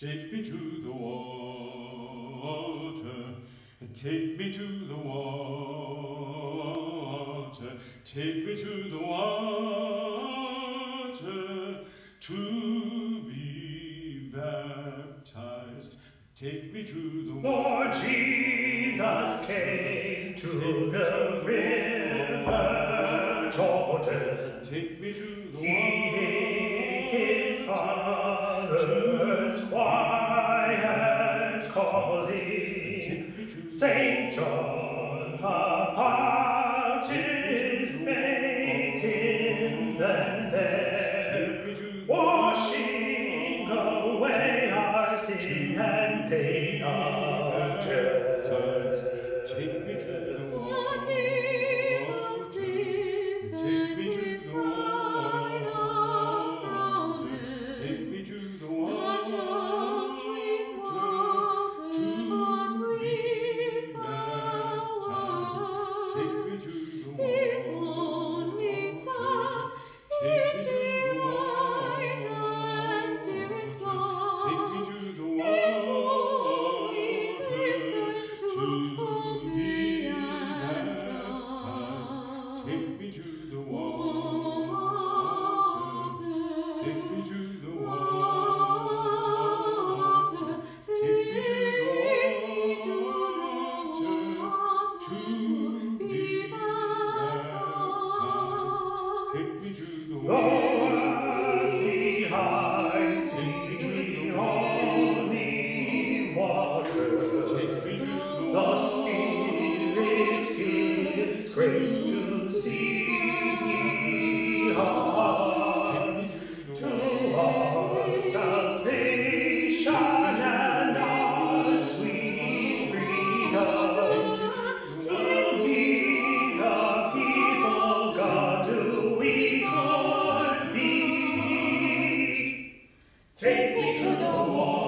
Take me to the water, take me to the water, take me to the water to be baptized. Take me to the water. Lord Jesus came to take the river Jordan. Take me to the water father's quiet calling, St. John the is made him then there, washing away our sin and pain. grace to see thee depart to our salvation and our sweet freedom. To be the people, God, do we good be. Take me to the wall.